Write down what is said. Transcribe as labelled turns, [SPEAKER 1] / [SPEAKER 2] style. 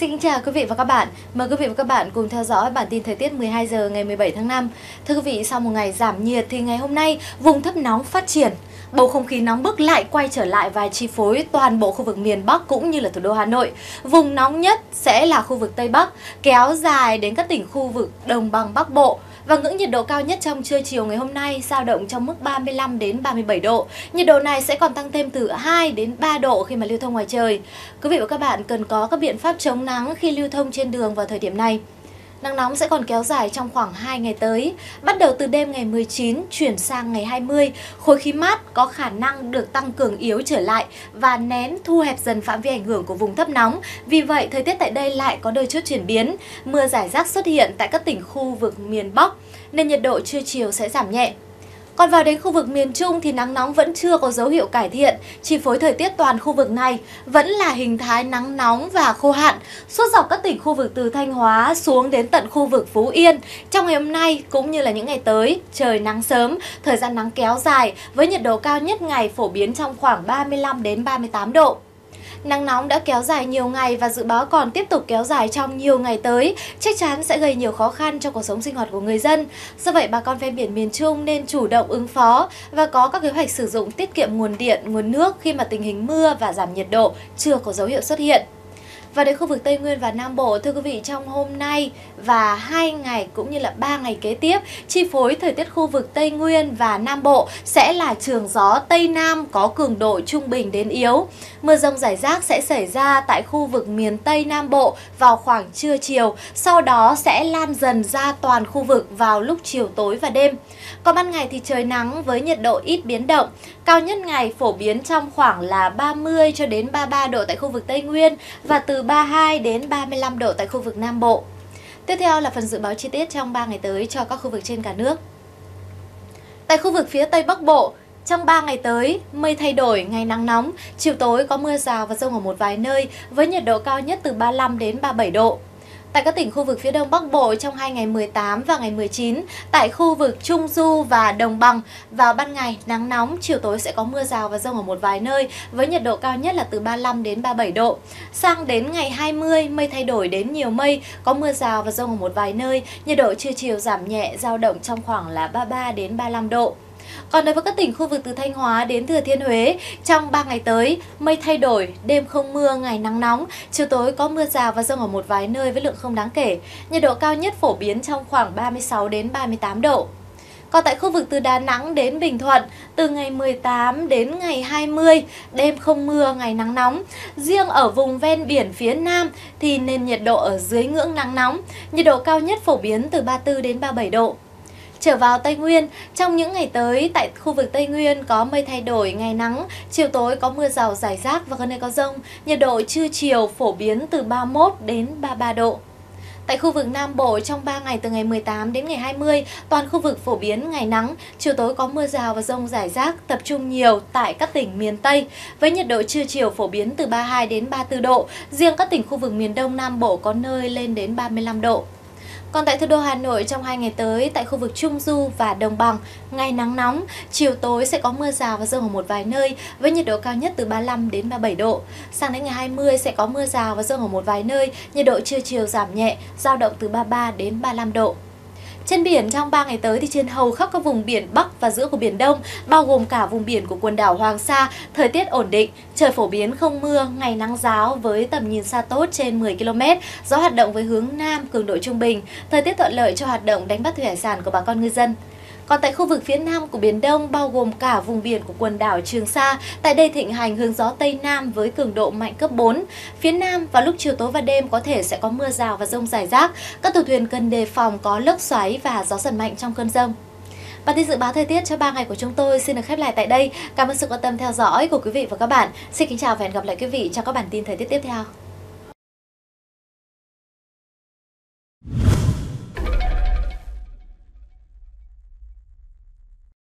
[SPEAKER 1] Xin chào quý vị và các bạn. Mời quý vị và các bạn cùng theo dõi bản tin thời tiết 12 giờ ngày 17 tháng 5. Thưa quý vị, sau một ngày giảm nhiệt thì ngày hôm nay vùng thấp nóng phát triển. Bầu không khí nóng bức lại quay trở lại và chi phối toàn bộ khu vực miền Bắc cũng như là thủ đô Hà Nội. Vùng nóng nhất sẽ là khu vực Tây Bắc, kéo dài đến các tỉnh khu vực đồng bằng Bắc Bộ. Và ngưỡng nhiệt độ cao nhất trong trưa chiều ngày hôm nay dao động trong mức 35 đến 37 độ. Nhiệt độ này sẽ còn tăng thêm từ 2 đến 3 độ khi mà lưu thông ngoài trời. Quý vị và các bạn cần có các biện pháp chống nắng khi lưu thông trên đường vào thời điểm này. Nắng nóng sẽ còn kéo dài trong khoảng 2 ngày tới. Bắt đầu từ đêm ngày 19 chuyển sang ngày 20, khối khí mát có khả năng được tăng cường yếu trở lại và nén thu hẹp dần phạm vi ảnh hưởng của vùng thấp nóng. Vì vậy, thời tiết tại đây lại có đôi chút chuyển biến. Mưa giải rác xuất hiện tại các tỉnh khu vực miền Bắc, nên nhiệt độ trưa chiều sẽ giảm nhẹ. Còn vào đến khu vực miền Trung thì nắng nóng vẫn chưa có dấu hiệu cải thiện, chi phối thời tiết toàn khu vực này vẫn là hình thái nắng nóng và khô hạn suốt dọc các tỉnh khu vực từ Thanh Hóa xuống đến tận khu vực Phú Yên. Trong ngày hôm nay cũng như là những ngày tới, trời nắng sớm, thời gian nắng kéo dài với nhiệt độ cao nhất ngày phổ biến trong khoảng 35 đến 38 độ. Nắng nóng đã kéo dài nhiều ngày và dự báo còn tiếp tục kéo dài trong nhiều ngày tới, chắc chắn sẽ gây nhiều khó khăn cho cuộc sống sinh hoạt của người dân. Do vậy, bà con ven biển miền Trung nên chủ động ứng phó và có các kế hoạch sử dụng tiết kiệm nguồn điện, nguồn nước khi mà tình hình mưa và giảm nhiệt độ chưa có dấu hiệu xuất hiện. Và đến khu vực Tây Nguyên và Nam Bộ, thưa quý vị, trong hôm nay và hai ngày cũng như là ba ngày kế tiếp, chi phối thời tiết khu vực Tây Nguyên và Nam Bộ sẽ là trường gió Tây Nam có cường độ trung bình đến yếu. Mưa rông rải rác sẽ xảy ra tại khu vực miền Tây Nam Bộ vào khoảng trưa chiều, sau đó sẽ lan dần ra toàn khu vực vào lúc chiều tối và đêm. Còn ban ngày thì trời nắng với nhiệt độ ít biến động, cao nhất ngày phổ biến trong khoảng là 30 cho đến 33 độ tại khu vực Tây Nguyên và từ 32 đến 35 độ tại khu vực Nam Bộ. Tiếp theo là phần dự báo chi tiết trong 3 ngày tới cho các khu vực trên cả nước. Tại khu vực phía Tây Bắc Bộ, trong 3 ngày tới, mây thay đổi, ngày nắng nóng, chiều tối có mưa rào và rông ở một vài nơi với nhiệt độ cao nhất từ 35 đến 37 độ. Tại các tỉnh khu vực phía đông Bắc Bộ trong hai ngày 18 và ngày 19, tại khu vực Trung Du và Đồng Bằng, vào ban ngày nắng nóng, chiều tối sẽ có mưa rào và rông ở một vài nơi với nhiệt độ cao nhất là từ 35 đến 37 độ. Sang đến ngày 20, mây thay đổi đến nhiều mây, có mưa rào và rông ở một vài nơi, nhiệt độ trưa chiều giảm nhẹ, dao động trong khoảng là 33 đến 35 độ. Còn đối với các tỉnh khu vực từ Thanh Hóa đến Thừa Thiên Huế, trong 3 ngày tới, mây thay đổi, đêm không mưa, ngày nắng nóng, chiều tối có mưa rào và rông ở một vài nơi với lượng không đáng kể. Nhiệt độ cao nhất phổ biến trong khoảng 36 đến 38 độ. Còn tại khu vực từ Đà Nẵng đến Bình Thuận, từ ngày 18 đến ngày 20, đêm không mưa, ngày nắng nóng. Riêng ở vùng ven biển phía Nam thì nền nhiệt độ ở dưới ngưỡng nắng nóng, nhiệt độ cao nhất phổ biến từ 34 đến 37 độ. Trở vào Tây Nguyên, trong những ngày tới tại khu vực Tây Nguyên có mây thay đổi, ngày nắng, chiều tối có mưa rào rải rác và có nơi có rông. Nhiệt độ trưa chiều phổ biến từ 31 đến 33 độ. Tại khu vực Nam Bộ trong 3 ngày từ ngày 18 đến ngày 20, toàn khu vực phổ biến ngày nắng, chiều tối có mưa rào và rông rải rác tập trung nhiều tại các tỉnh miền Tây với nhiệt độ trưa chiều phổ biến từ 32 đến 34 độ, riêng các tỉnh khu vực miền Đông Nam Bộ có nơi lên đến 35 độ. Còn tại thủ đô Hà Nội trong hai ngày tới, tại khu vực Trung Du và Đồng Bằng, ngày nắng nóng, chiều tối sẽ có mưa rào và rông ở một vài nơi với nhiệt độ cao nhất từ 35 đến 37 độ. Sang đến ngày 20 sẽ có mưa rào và rông ở một vài nơi, nhiệt độ trưa chiều giảm nhẹ, giao động từ 33 đến 35 độ. Trên biển trong 3 ngày tới thì trên hầu khắp các vùng biển Bắc và giữa của Biển Đông, bao gồm cả vùng biển của quần đảo Hoàng Sa, thời tiết ổn định, trời phổ biến không mưa, ngày nắng giáo với tầm nhìn xa tốt trên 10 km, gió hoạt động với hướng Nam cường độ trung bình, thời tiết thuận lợi cho hoạt động đánh bắt thủy hải sản của bà con ngư dân. Còn tại khu vực phía nam của Biển Đông bao gồm cả vùng biển của quần đảo Trường Sa, tại đây thịnh hành hướng gió Tây Nam với cường độ mạnh cấp 4. Phía Nam vào lúc chiều tối và đêm có thể sẽ có mưa rào và rông rải rác. Các tàu thuyền cần đề phòng có lốc xoáy và gió giật mạnh trong cơn rông. Bản tin dự báo thời tiết cho 3 ngày của chúng tôi xin được khép lại tại đây. Cảm ơn sự quan tâm theo dõi của quý vị và các bạn. Xin kính chào và hẹn gặp lại quý vị trong các bản tin thời tiết tiếp theo.